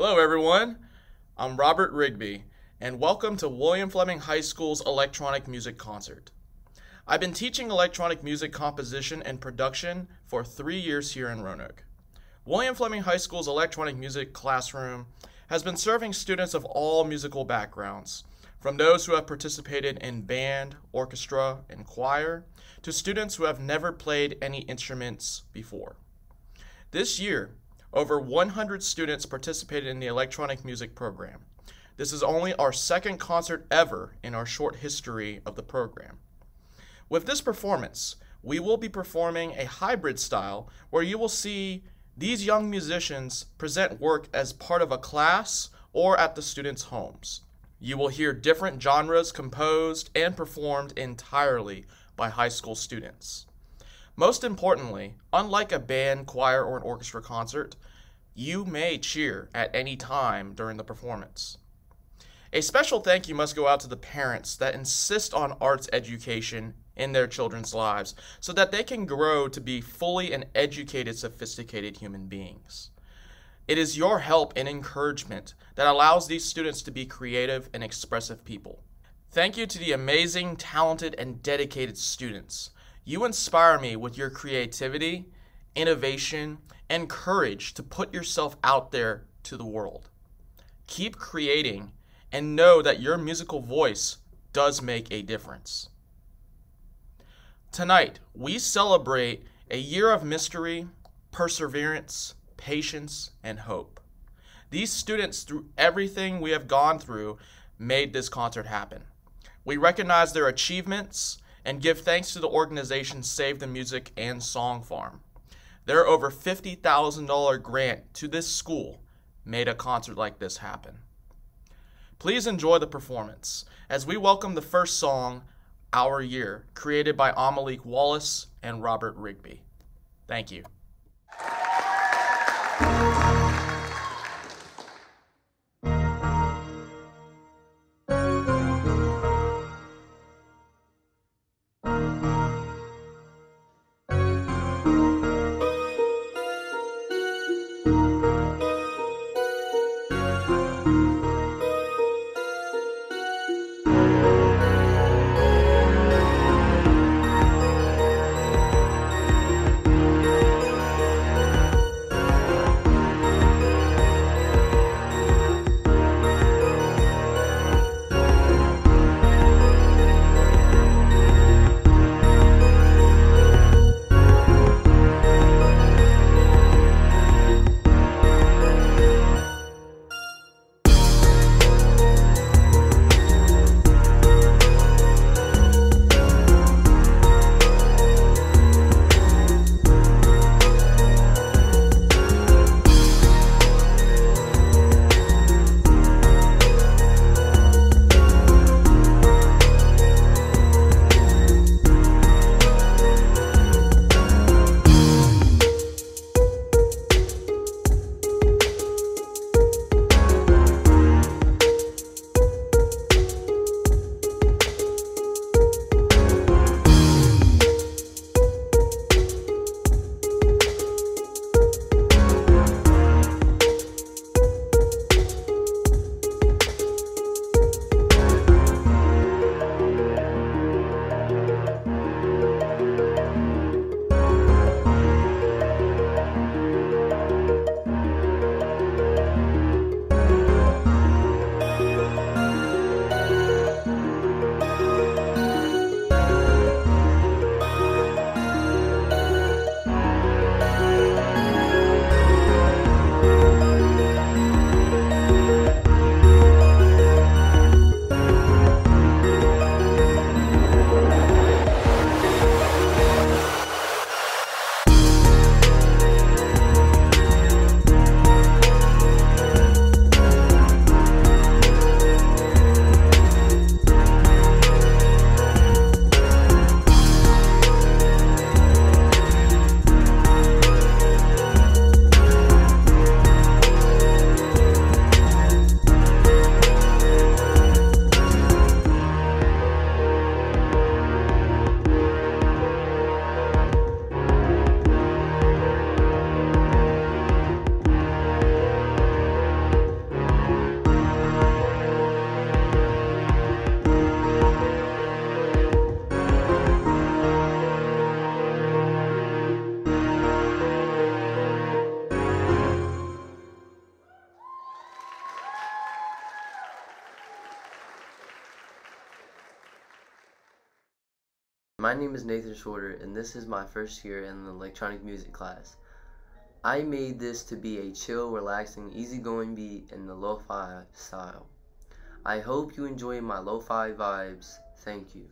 Hello, everyone. I'm Robert Rigby, and welcome to William Fleming High School's Electronic Music Concert. I've been teaching electronic music composition and production for three years here in Roanoke. William Fleming High School's electronic music classroom has been serving students of all musical backgrounds, from those who have participated in band, orchestra, and choir, to students who have never played any instruments before. This year, over 100 students participated in the electronic music program. This is only our second concert ever in our short history of the program. With this performance, we will be performing a hybrid style where you will see these young musicians present work as part of a class or at the students' homes. You will hear different genres composed and performed entirely by high school students. Most importantly, unlike a band, choir, or an orchestra concert, you may cheer at any time during the performance. A special thank you must go out to the parents that insist on arts education in their children's lives so that they can grow to be fully and educated, sophisticated human beings. It is your help and encouragement that allows these students to be creative and expressive people. Thank you to the amazing, talented, and dedicated students you inspire me with your creativity, innovation, and courage to put yourself out there to the world. Keep creating and know that your musical voice does make a difference. Tonight, we celebrate a year of mystery, perseverance, patience, and hope. These students, through everything we have gone through, made this concert happen. We recognize their achievements and give thanks to the organization Save the Music and SongFarm. Their over $50,000 grant to this school made a concert like this happen. Please enjoy the performance as we welcome the first song, Our Year, created by Amalik Wallace and Robert Rigby. Thank you. My name is Nathan Shorter, and this is my first year in the electronic music class. I made this to be a chill, relaxing, easygoing beat in the lo-fi style. I hope you enjoy my lo-fi vibes. Thank you.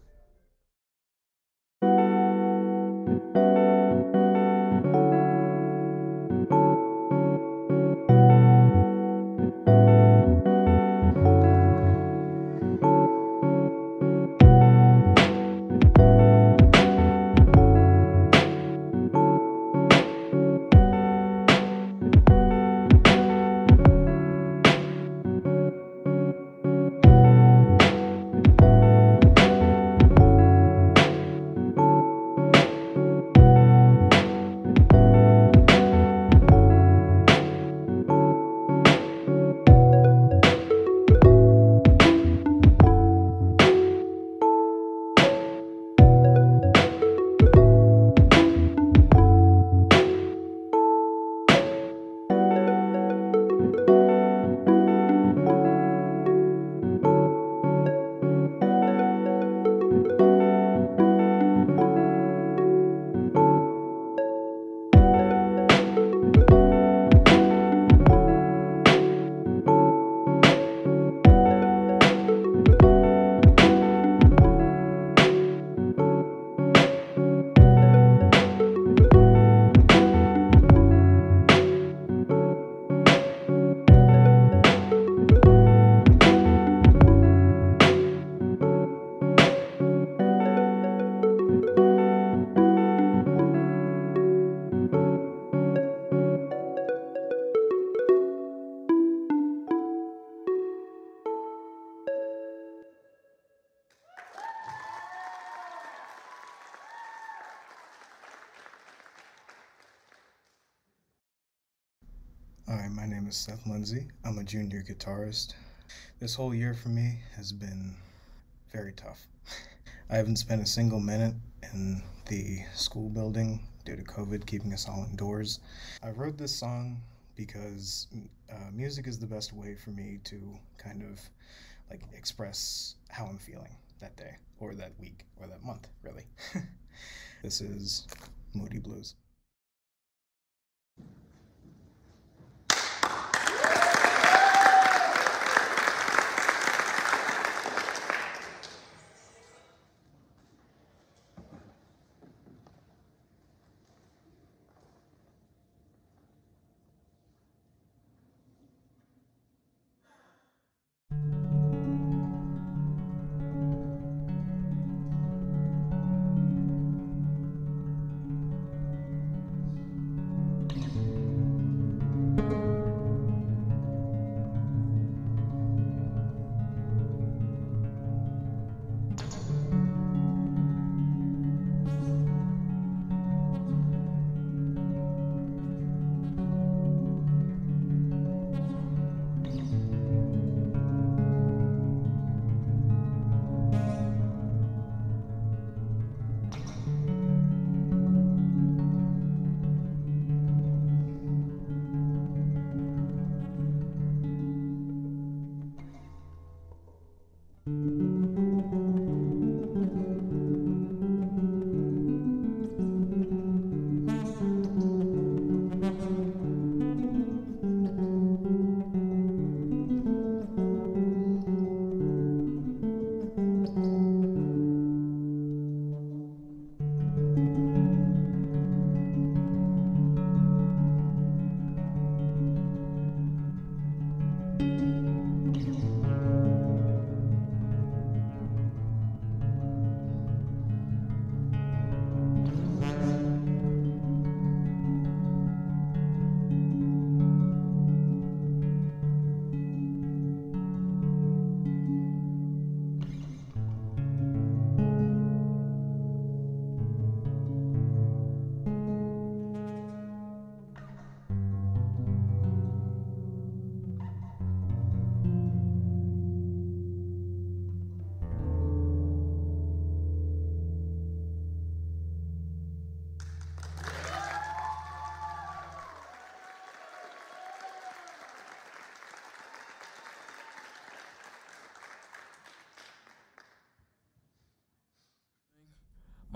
Is Seth Lindsay. I'm a junior guitarist. This whole year for me has been very tough. I haven't spent a single minute in the school building due to COVID keeping us all indoors. I wrote this song because uh, music is the best way for me to kind of like express how I'm feeling that day or that week or that month, really. this is Moody Blues.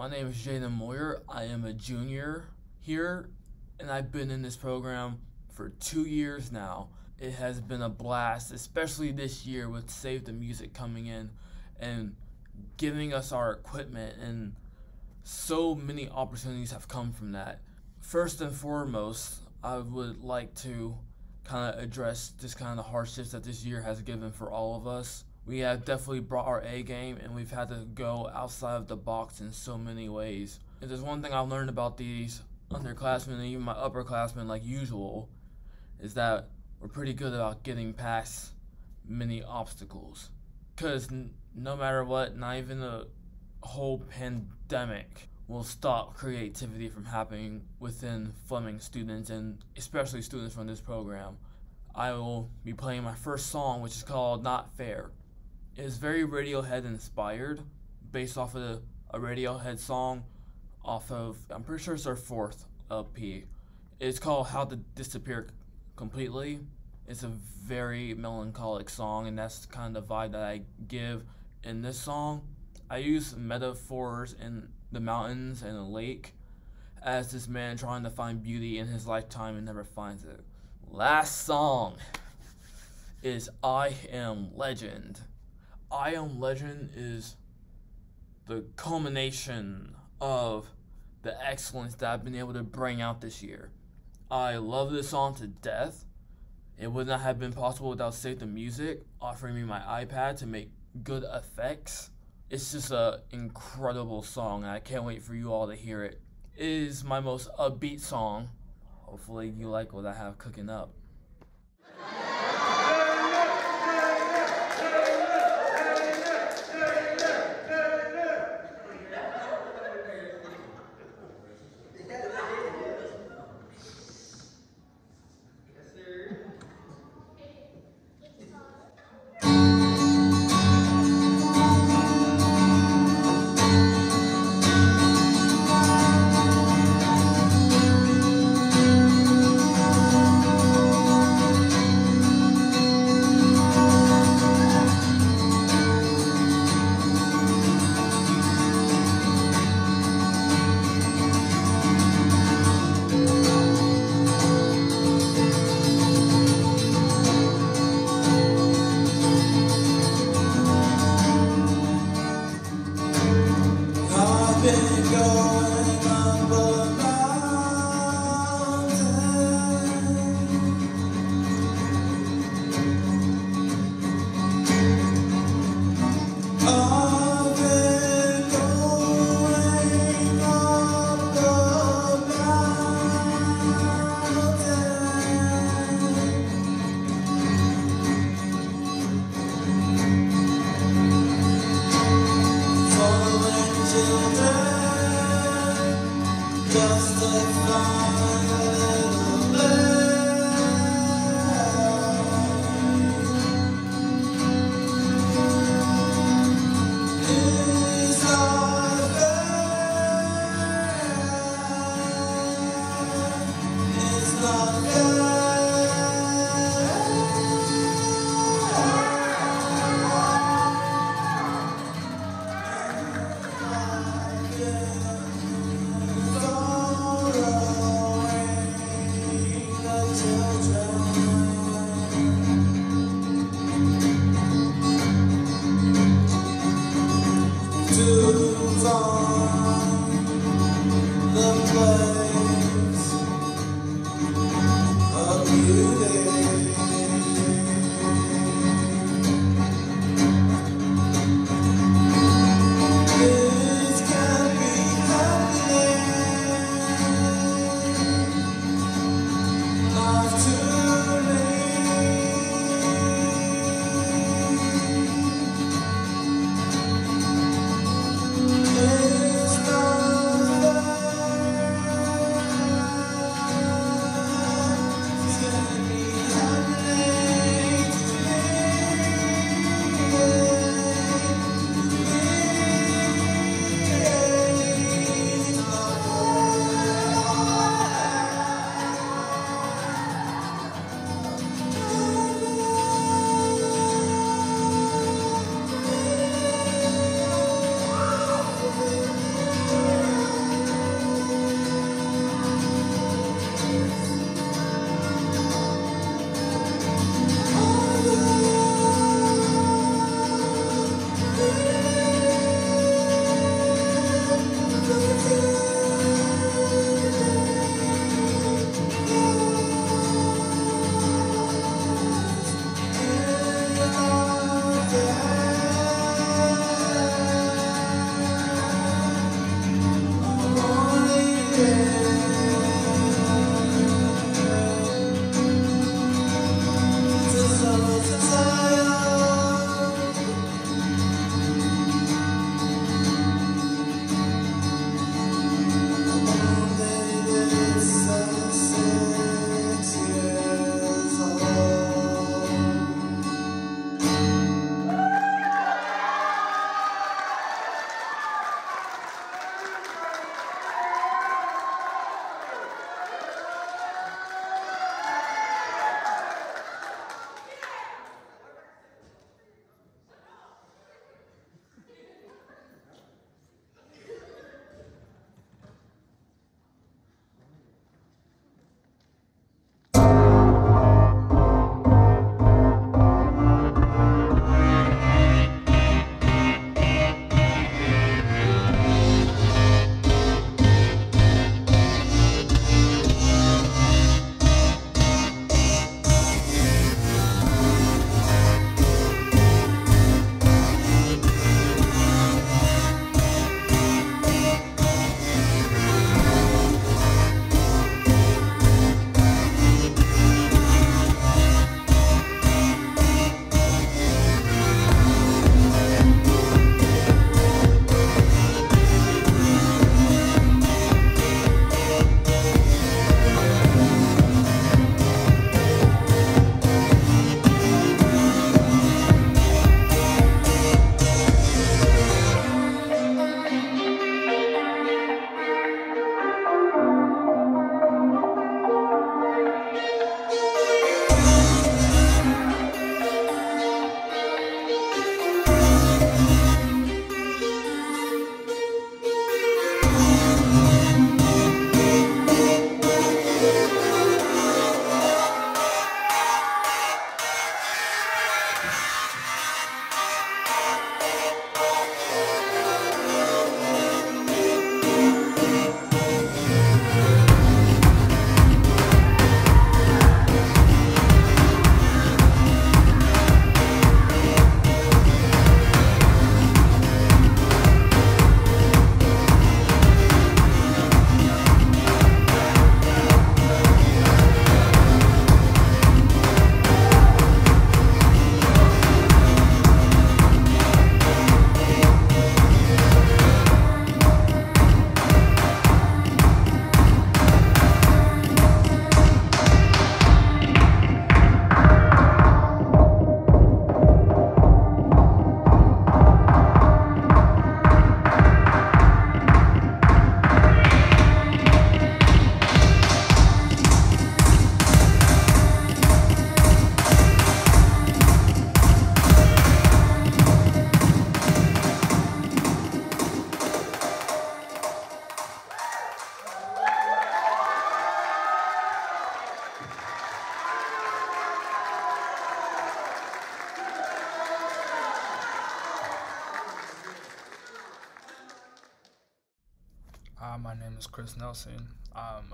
My name is Jaden Moyer. I am a junior here, and I've been in this program for two years now. It has been a blast, especially this year with Save the Music coming in and giving us our equipment, and so many opportunities have come from that. First and foremost, I would like to kind of address just kind of the hardships that this year has given for all of us. We have definitely brought our A game and we've had to go outside of the box in so many ways. If there's one thing I've learned about these underclassmen and even my upperclassmen, like usual, is that we're pretty good about getting past many obstacles. Because no matter what, not even the whole pandemic will stop creativity from happening within Fleming students and especially students from this program. I will be playing my first song, which is called Not Fair. Is very Radiohead inspired, based off of the, a Radiohead song off of, I'm pretty sure it's their fourth LP. It's called How to Disappear Completely. It's a very melancholic song, and that's kind of the vibe that I give in this song. I use metaphors in the mountains and a lake as this man trying to find beauty in his lifetime and never finds it. Last song is I Am Legend. I Am Legend is the culmination of the excellence that I've been able to bring out this year. I love this song to death. It would not have been possible without Save the Music offering me my iPad to make good effects it's just an incredible song. And I can't wait for you all to hear it. It is my most upbeat song. Hopefully you like what I have cooking up. till die, just like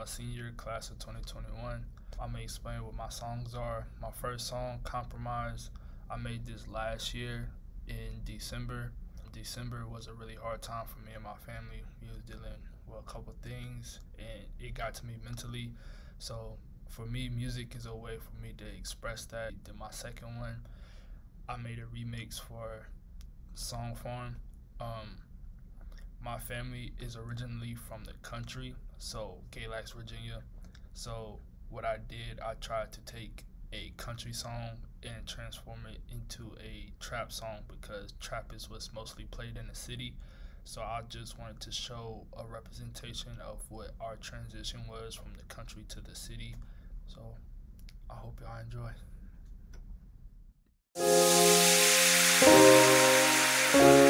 senior class of 2021. I'm gonna explain what my songs are. My first song, Compromise, I made this last year in December. December was a really hard time for me and my family. We was dealing with a couple things and it got to me mentally. So for me, music is a way for me to express that. Then my second one, I made a remix for SongFarm. Um, my family is originally from the country, so Galax, Virginia. So what I did, I tried to take a country song and transform it into a trap song because trap is what's mostly played in the city. So I just wanted to show a representation of what our transition was from the country to the city. So I hope y'all enjoy. Thank you.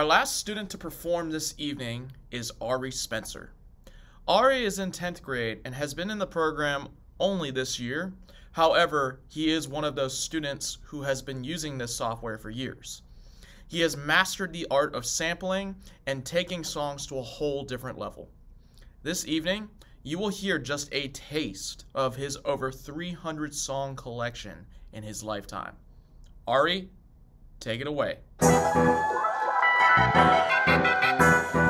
Our last student to perform this evening is Ari Spencer. Ari is in 10th grade and has been in the program only this year. However, he is one of those students who has been using this software for years. He has mastered the art of sampling and taking songs to a whole different level. This evening, you will hear just a taste of his over 300 song collection in his lifetime. Ari, take it away. えっ?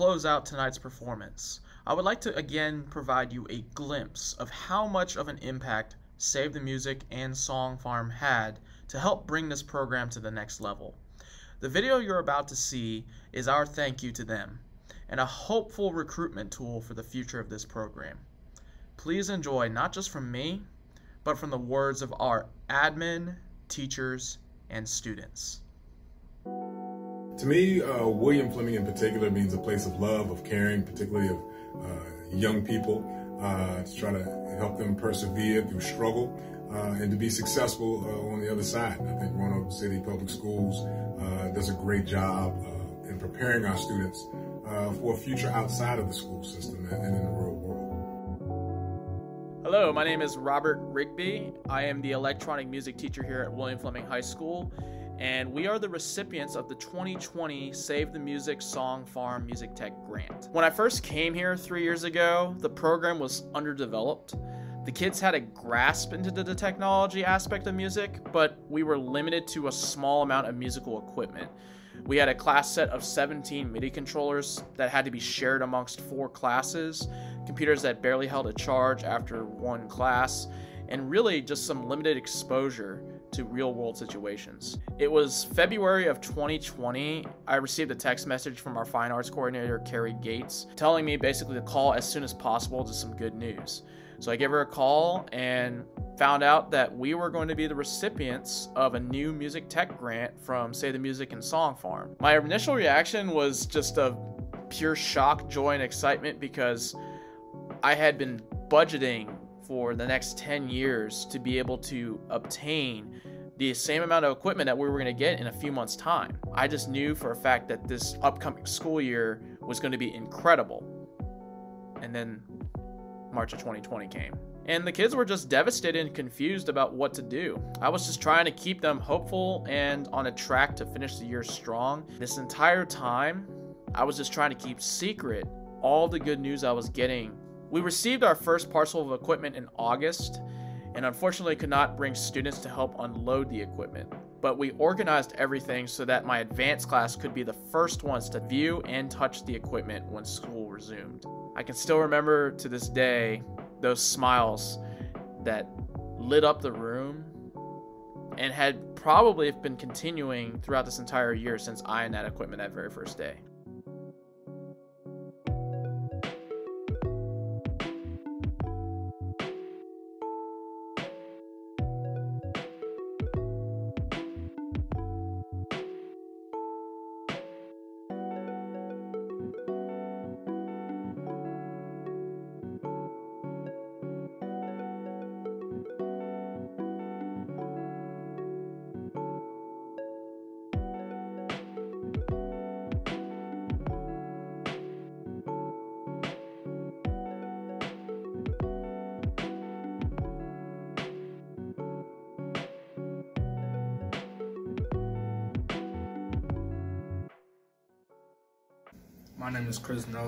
Close out tonight's performance, I would like to again provide you a glimpse of how much of an impact Save the Music and SongFarm had to help bring this program to the next level. The video you're about to see is our thank you to them and a hopeful recruitment tool for the future of this program. Please enjoy not just from me, but from the words of our admin, teachers, and students. To me, uh, William Fleming in particular means a place of love, of caring, particularly of uh, young people, uh, to try to help them persevere through struggle uh, and to be successful uh, on the other side. I think Roanoke City Public Schools uh, does a great job in preparing our students for a future outside of the school system and in the real world. Hello, my name is Robert Rigby. I am the electronic music teacher here at William Fleming High School, and we are the recipients of the 2020 Save the Music SongFarm Music Tech Grant. When I first came here three years ago, the program was underdeveloped. The kids had a grasp into the technology aspect of music, but we were limited to a small amount of musical equipment. We had a class set of 17 MIDI controllers that had to be shared amongst four classes, computers that barely held a charge after one class, and really just some limited exposure to real world situations. It was February of 2020. I received a text message from our fine arts coordinator, Carrie Gates, telling me basically to call as soon as possible to some good news. So I gave her a call and found out that we were going to be the recipients of a new music tech grant from Save the Music and SongFarm. My initial reaction was just a pure shock, joy, and excitement because I had been budgeting for the next 10 years to be able to obtain the same amount of equipment that we were going to get in a few months' time. I just knew for a fact that this upcoming school year was going to be incredible. And then March of 2020 came. And the kids were just devastated and confused about what to do. I was just trying to keep them hopeful and on a track to finish the year strong. This entire time, I was just trying to keep secret all the good news I was getting we received our first parcel of equipment in August and unfortunately could not bring students to help unload the equipment. But we organized everything so that my advanced class could be the first ones to view and touch the equipment when school resumed. I can still remember to this day those smiles that lit up the room and had probably been continuing throughout this entire year since I had that equipment that very first day.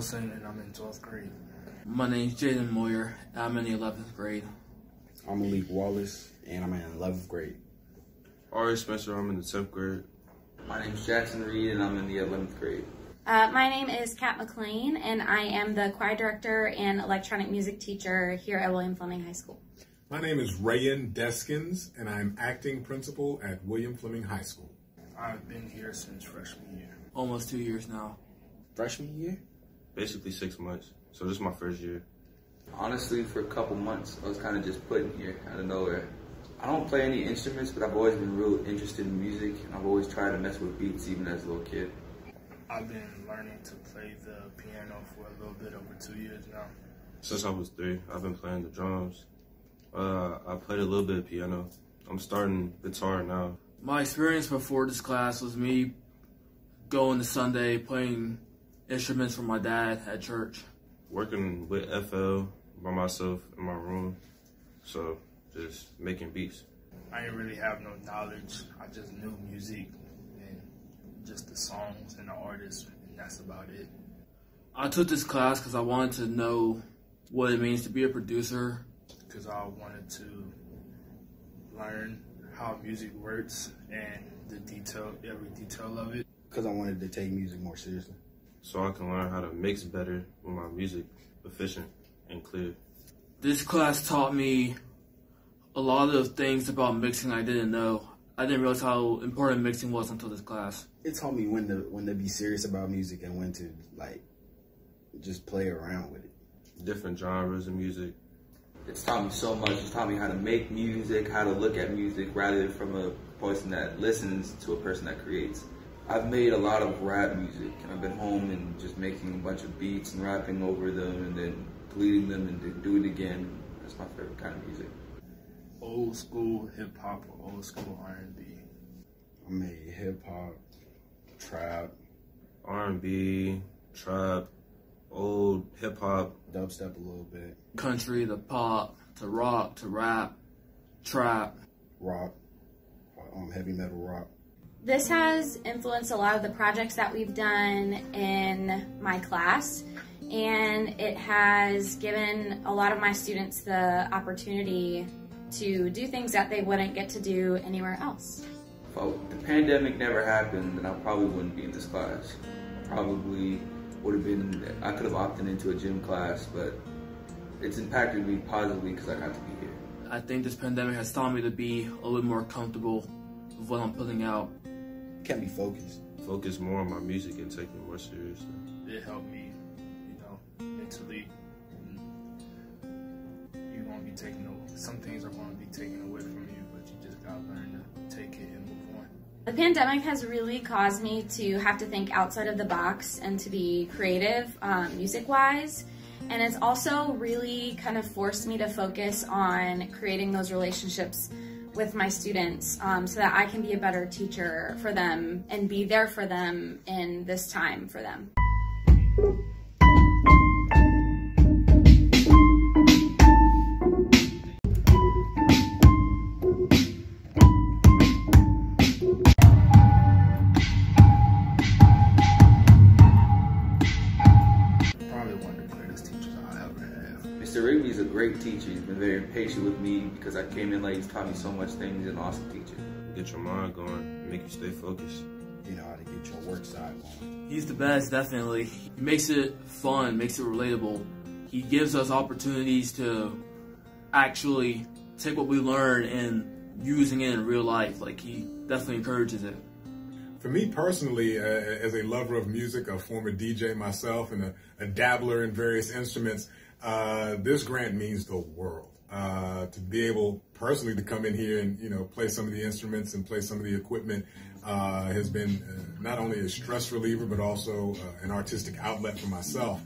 Nelson, and I'm in 12th grade. My name is Jaden Moyer, I'm in the 11th grade. I'm Malik Wallace, and I'm in 11th grade. Ari Spencer, I'm in the 10th grade. My name is Jackson Reed, and I'm in the 11th grade. Uh, my name is Kat McLean, and I am the choir director and electronic music teacher here at William Fleming High School. My name is Rayan Deskins, and I'm acting principal at William Fleming High School. I've been here since freshman year. Almost two years now freshman year? Basically six months. So this is my first year. Honestly, for a couple months, I was kind of just put in here out of nowhere. I don't play any instruments, but I've always been real interested in music, and I've always tried to mess with beats even as a little kid. I've been learning to play the piano for a little bit over two years now. Since I was three, I've been playing the drums. Uh, I played a little bit of piano. I'm starting guitar now. My experience before this class was me going to Sunday playing instruments from my dad at church. Working with FL by myself in my room, so just making beats. I didn't really have no knowledge. I just knew music and just the songs and the artists, and that's about it. I took this class because I wanted to know what it means to be a producer. Because I wanted to learn how music works and the detail, every detail of it. Because I wanted to take music more seriously. So I can learn how to mix better with my music, efficient and clear. This class taught me a lot of things about mixing I didn't know. I didn't realize how important mixing was until this class. It taught me when to when to be serious about music and when to like just play around with it. Different genres of music. It's taught me so much. It's taught me how to make music, how to look at music rather from a person that listens to a person that creates. I've made a lot of rap music. I've been home and just making a bunch of beats and rapping over them and then deleting them and then do it again. That's my favorite kind of music. Old school hip hop or old school R and B. I made hip hop, trap, R and B, trap, old hip hop, dubstep a little bit, country to pop to rock to rap, trap, rock, um, heavy metal rock. This has influenced a lot of the projects that we've done in my class, and it has given a lot of my students the opportunity to do things that they wouldn't get to do anywhere else. If the pandemic never happened, then I probably wouldn't be in this class. Probably would have been, I could have opted into a gym class, but it's impacted me positively because I got to be here. I think this pandemic has taught me to be a little more comfortable with what I'm putting out can be focused. Focus more on my music and take it more seriously. It helped me, you know, mentally. You're gonna be taking some things are gonna be taken away from you, but you just gotta learn to take it and move on. The pandemic has really caused me to have to think outside of the box and to be creative, um, music-wise. And it's also really kind of forced me to focus on creating those relationships with my students um, so that I can be a better teacher for them and be there for them in this time for them. Very patient with me because I came in late. He's taught me so much things. He's an awesome teacher. Get your mind going, make you stay focused. You know how to get your work side going. He's the best, definitely. He makes it fun, makes it relatable. He gives us opportunities to actually take what we learn and using it in real life. Like he definitely encourages it. For me personally, uh, as a lover of music, a former DJ myself, and a, a dabbler in various instruments, uh, this grant means the world. Uh, to be able personally to come in here and you know play some of the instruments and play some of the equipment uh, has been uh, not only a stress reliever but also uh, an artistic outlet for myself.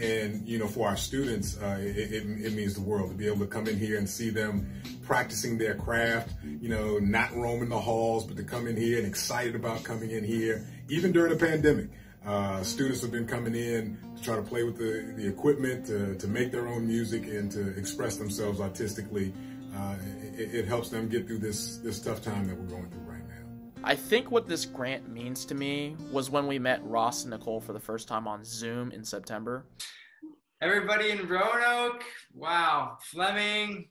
And you know, for our students, it, it, it, means the world to be able to come in here and see them practicing their craft. You know, not roaming the halls, but to come in here and excited about coming in here, even during the pandemic. Uh, students have been coming in to try to play with the, the equipment, to, to make their own music, and to express themselves artistically. Uh, it, it, helps them get through this, this tough time that we're going through right now. I think what this grant means to me was when we met Ross and Nicole for the first time on Zoom in September. Everybody in Roanoke, wow, Fleming,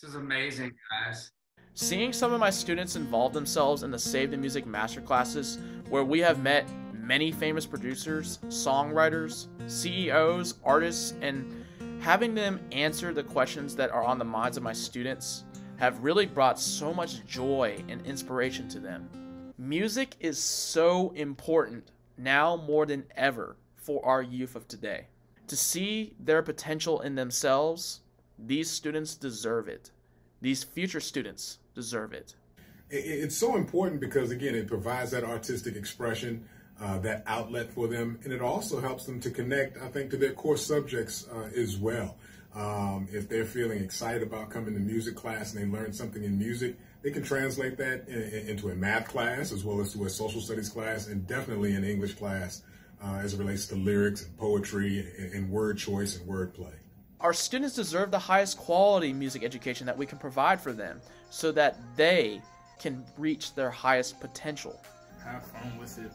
this is amazing, guys. Seeing some of my students involve themselves in the Save the Music masterclasses, where we have met many famous producers, songwriters, CEOs, artists, and having them answer the questions that are on the minds of my students have really brought so much joy and inspiration to them. Music is so important now more than ever for our youth of today. To see their potential in themselves, these students deserve it. These future students deserve it. It's so important because, again, it provides that artistic expression uh, that outlet for them. And it also helps them to connect, I think, to their core subjects uh, as well. Um, if they're feeling excited about coming to music class and they learn something in music, they can translate that in, in, into a math class as well as to a social studies class and definitely an English class uh, as it relates to lyrics and poetry and, and word choice and wordplay. Our students deserve the highest quality music education that we can provide for them so that they can reach their highest potential. Have fun with it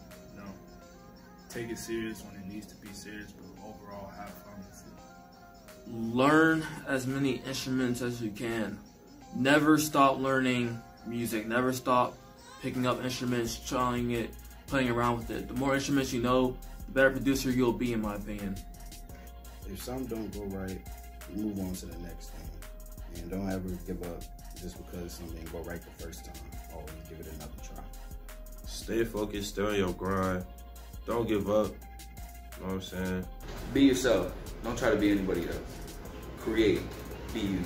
take it serious when it needs to be serious, but overall have fun with it. Learn as many instruments as you can. Never stop learning music. Never stop picking up instruments, trying it, playing around with it. The more instruments you know, the better producer you'll be, in my opinion. If something don't go right, move on to the next thing. And don't ever give up just because something didn't go right the first time. Always give it another try. Stay focused, stay on your grind. Don't give up. You know what I'm saying? Be yourself. Don't try to be anybody else. Create. Be you.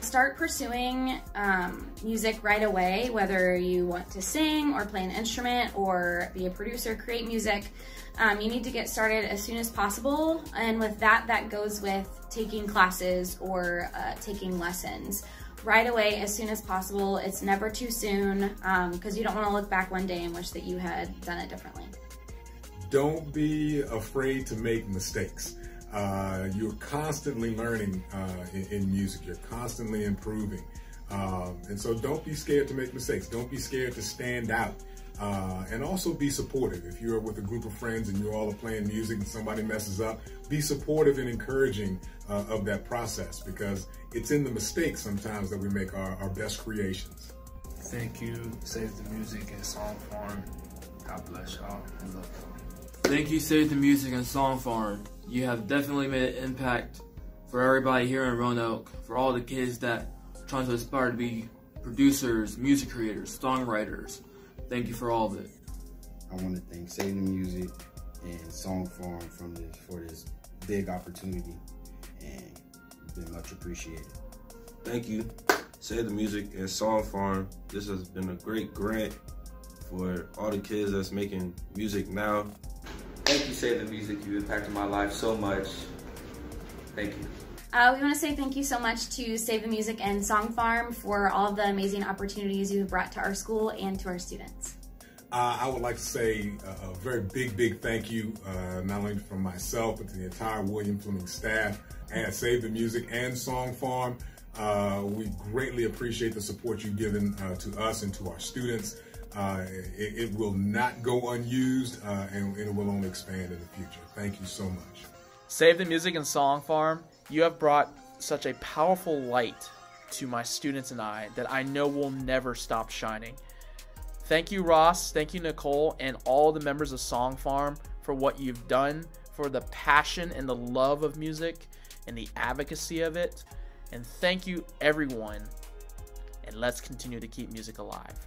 Start pursuing um, music right away, whether you want to sing or play an instrument or be a producer, create music. Um, you need to get started as soon as possible. And with that, that goes with taking classes or uh, taking lessons right away as soon as possible. It's never too soon because um, you don't want to look back one day and wish that you had done it differently. Don't be afraid to make mistakes. Uh, you're constantly learning uh, in, in, music. You're constantly improving. Um, and so don't be scared to make mistakes. Don't be scared to stand out. Uh, and also be supportive. If you're with a group of friends and you all are playing music and somebody messes up, be supportive and encouraging uh, of that process because it's in the mistakes sometimes that we make our, our best creations. Thank you, Save the Music and Song Farm. God bless y'all and love y'all. Thank you, Save the Music and SongFarm. You have definitely made an impact for everybody here in Roanoke, for all the kids that are trying to aspire to be producers, music creators, songwriters. Thank you for all of it. I want to thank Save the Music and SongFarm from this for this big opportunity, and been much appreciated. Thank you, Save the Music and SongFarm. This has been a great grant for all the kids that's making music now Thank you, Save the Music. You impacted my life so much. Thank you. Uh, we want to say thank you so much to Save the Music and SongFarm for all of the amazing opportunities you've brought to our school and to our students. Uh, I would like to say a, a very big, big thank you, uh, not only from myself, but to the entire William Fleming staff and Save the Music and SongFarm. Uh, we greatly appreciate the support you've given uh, to us and to our students. Uh, it, it, will not go unused uh, and, and it will only expand in the future. Thank you so much. Save the Music and SongFarm, you have brought such a powerful light to my students and I that I know will never stop shining. Thank you, Ross. Thank you, Nicole, and all the members of SongFarm for what you've done, for the passion and the love of music and the advocacy of it. And thank you, everyone. And let's continue to keep music alive.